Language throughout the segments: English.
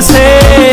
say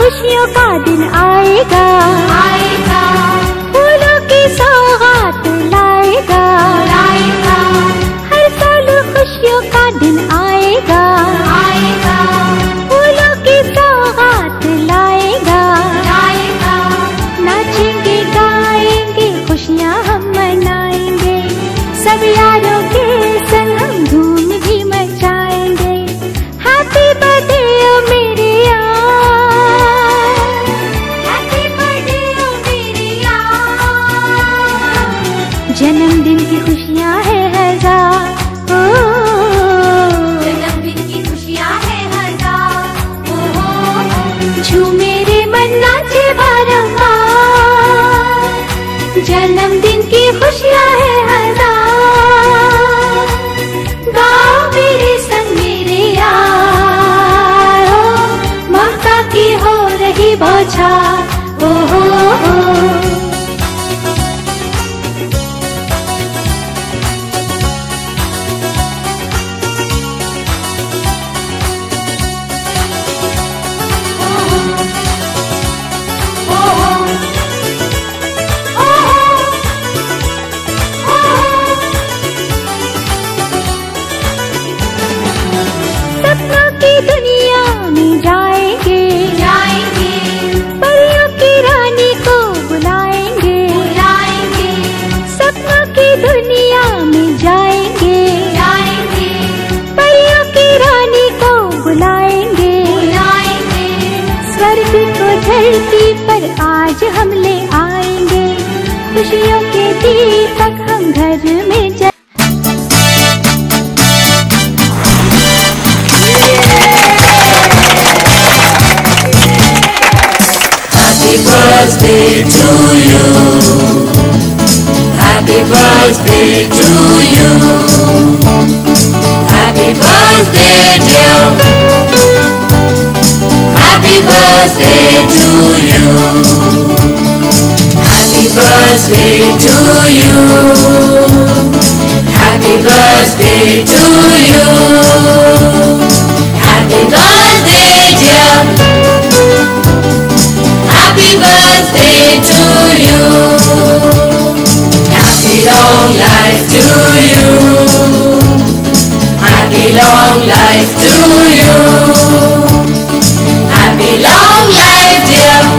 खुशियों का दिन आएगा। llena आज हम ले आएँगे खुशियों के दीपक हम घर में जा Happy birthday to you. Happy birthday to you. Happy birthday, dear. Happy birthday to birthday to you. Happy birthday to you. Happy birthday, dear. Happy birthday to you. Happy long life to you. Happy long life to you. Happy long life, dear.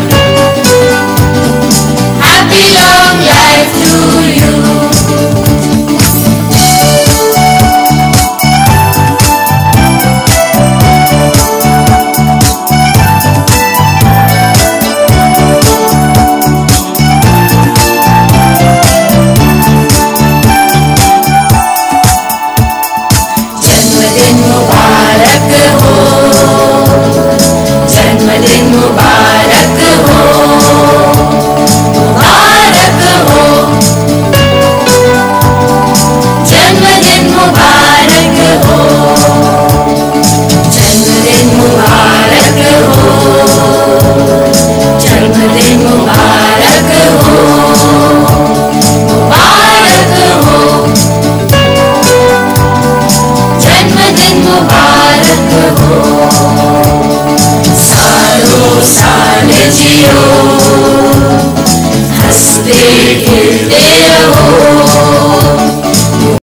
Mubarak ho Jan Madin Mubarak Raspei, perdeu.